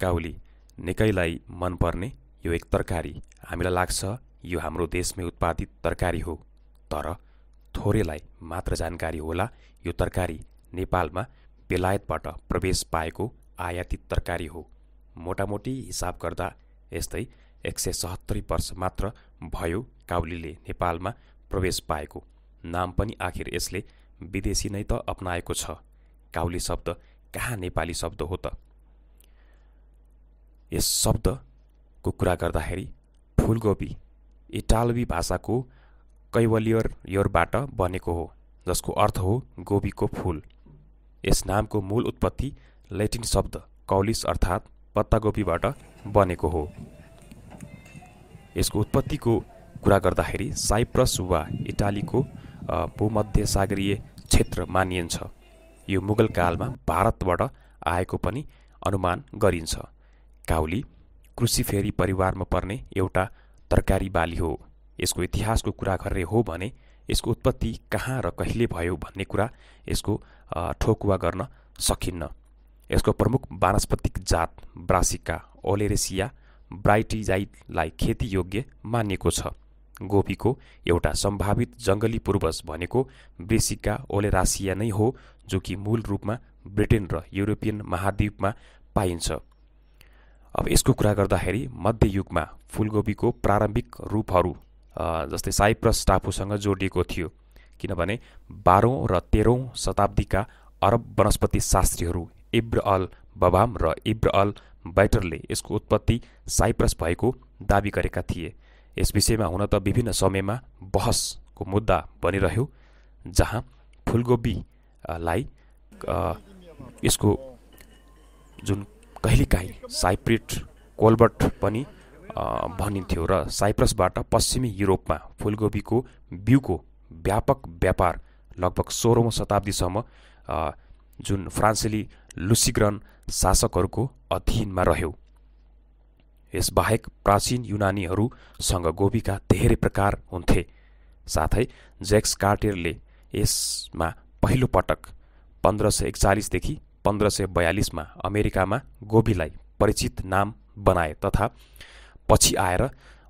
काउली निकैलाई मनपर्ने यो एक तरकारी। हामीलाई लाग्छ यो हाम्रो देशमै उत्पादित तरकारी हो। तर थोरैलाई मात्र जानकारी होला यो तरकारी नेपालमा बेलायतबाट प्रवेश पाएको आयातित तरकारी हो। मोटामोटी हिसाब गर्दा यस्तै एक सय सहत्तरी वर्ष मात्र भयो काउलीले नेपालमा प्रवेश पाएको। नाम पनि आखिर यसले विदेशी नै त अप्नाएको छ। काउली शब्द कहाँ नेपाली शब्द हो त? यस शब्दको कुरा गर्दाखेरि फुलकोपी इटालवी भाषाको कैवलियर योरबाट बनेको हो जसको अर्थ हो गोबीको फुल। यस नामको मूल उत्पत्ति ल्याटिन शब्द कौलिस अर्थात् पत्तागोपीबाट बनेको हो। यसको उत्पत्तिको कुरा गर्दाखेरि साइप्रस वा इटालीको भूमध्य सागरीय क्षेत्र मानिन्छ। यो मुगल कालमा भारतबाट आएको पनि अनुमान गरिन्छ। काउली क्रुसिफेरी परिवारमा पर्ने एउटा तरकारी बाली हो। यसको इतिहासको कुरा गर्ने हो भने यसको उत्पत्ति कहाँ र कहिले भयो भन्ने कुरा यसको ठोकुवा गर्न सकिन्न। यसको प्रमुख वानस्पतिक जात ब्रासिका ओलेरेसिया ब्राइटिजाइटलाई खेतीयोग्य मानिएको छ। गोपीको एउटा सम्भावित जङ्गली पूर्वज भनेको ब्रेसिका ओलेरासिया नै हो जो कि मूल रूपमा ब्रिटेन र युरोपियन महाद्वीपमा पाइन्छ। अब यसको कुरा गर्दाखेरि मध्ययुगमा फुलगोपीको प्रारम्भिक रूपहरू जस्तै साइप्रस टापुसँग जोडिएको थियो। किनभने बाह्रौँ र तेह्रौँ शताब्दीका अरब वनस्पति शास्त्रीहरू इब्र अल बबाम र इब्र अल बैटरले यसको उत्पत्ति साइप्रस भएको दावी गरेका थिए। यस विषयमा हुन त विभिन्न समयमा बहसको मुद्दा बनिरह्यो जहाँ फुलगोबीलाई यसको जुन कहिलेकाहीँ साइप्रिट कोल्बर्ट पनि भनिन्थ्यो र साइप्रसबाट पश्चिमी युरोपमा फुलगोबीको बिउको व्यापक व्यापार लगभग सोह्रौँ शताब्दीसम्म जुन फ्रान्सेली लुसिग्रन शासकहरूको अधीनमा रह्यो। यसबाहेक प्राचीन युनानीहरूसँग गोबीका धेरै प्रकार हुन्थे। साथै जेक्स कार्टेरले यसमा पहिलो पटक पन्ध्र सय एकचालिसदेखि पन्ध्र सय बयालिसमा अमेरिकामा गोबीलाई परिचित नाम बनाए तथा पछि आएर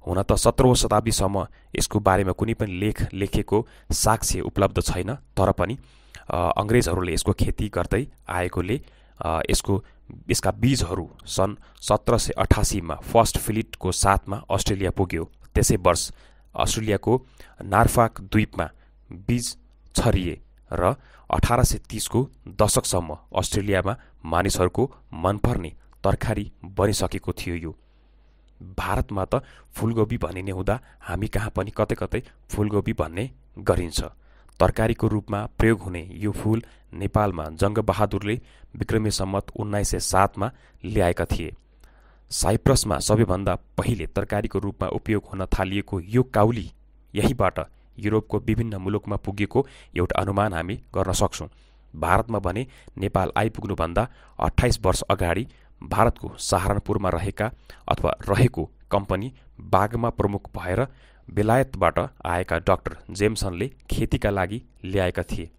हुन त सत्रौँ शताब्दीसम्म यसको बारेमा कुनै पनि लेख लेखेको साक्ष्य उपलब्ध छैन तर पनि अङ्ग्रेजहरूले यसको खेती गर्दै आएकोले यसको यसका बीजहरू सन् सत्र सय अठासीमा फर्स्ट फिलिटको साथमा अस्ट्रेलिया पुग्यो। त्यसै वर्ष अस्ट्रेलियाको नार्फाक द्वीपमा बीज छरिए। र अठार सय तिसको दशकसम्म अस्ट्रेलियामा मानिसहरूको मनपर्ने तरकारी बनिसकेको थियो यो। भारतमा त फुलगोबी भनिने हुँदा हामी कहाँ पनि कतै कतै फुलगोबी भन्ने गरिन्छ। तरकारीको रूपमा प्रयोग हुने यो फुल नेपालमा जङ्गबहादुरले विक्रमी सम्मत उन्नाइस सय सातमा ल्याएका थिए। साइप्रसमा सबैभन्दा पहिले तरकारीको रूपमा उपयोग हुन थालिएको यो काउली यहीबाट युरोपको विभिन्न मुलुकमा पुगेको एउटा अनुमान हामी गर्न सक्छौँ। भारतमा भने नेपाल आइपुग्नुभन्दा अठाइस वर्ष अगाडि भारतको सहारनपुरमा रहेका अथवा रहेको कम्पनी बागमा प्रमुख भएर बेलायतबाट आएका डाक्टर जेम्सनले खेतीका लागि ल्याएका थिए।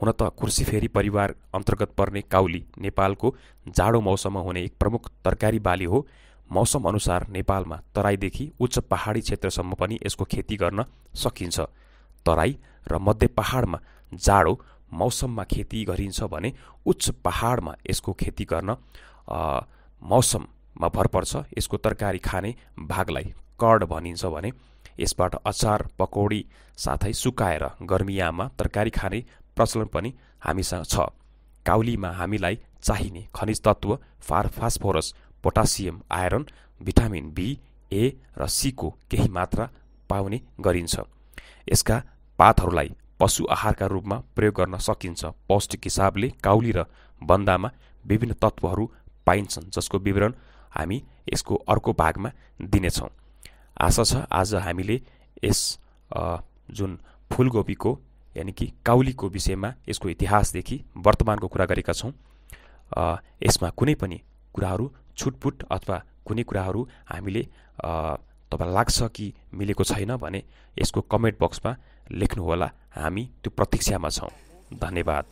हुन त कुर्सीफेरी परिवार अन्तर्गत पर्ने काउली नेपालको जाडो मौसममा हुने एक प्रमुख तरकारी बाली हो। मौसम अनुसार नेपालमा तराईदेखि उच्च पहाडी क्षेत्रसम्म पनि यसको खेती गर्न सकिन्छ। तराई र मध्य पहाडमा जाडो मौसममा खेती गरिन्छ भने उच्च पहाडमा यसको खेती गर्न मौसममा भर पर्छ। यसको तरकारी खाने भागलाई कर्ड भनिन्छ भने यसबाट अचार पकौडी साथै सुकाएर गर्मियामा तरकारी खाने प्रचलन पनि हामीसँग छ। काउलीमा हामीलाई चाहिने खनिज तत्त्व far phosphorus potassium iron vitamin B A र सीको केही मात्रा पाउने गरिन्छ। यसका पातहरूलाई पशु आहारका रूपमा प्रयोग गर्न सकिन्छ। पौष्टिक हिसाबले काउली र बन्दामा विभिन्न तत्त्वहरू पाइन्छन् जसको विवरण हामी यसको अर्को भागमा दिनेछौँ। आशा छ आज हामीले यस जुन फुलगोपीको यानि कि काउलीको विषयमा यसको इतिहासदेखि वर्तमानको कुरा गरेका छौँ। यसमा कुनै पनि कुराहरू छुटपुट अथवा कुनै कुराहरू हामीले तपाईँलाई लाग्छ कि मिलेको छैन भने यसको कमेन्ट बक्समा लेख्नुहोला। हामी त्यो प्रतीक्षामा छौँ। धन्यवाद।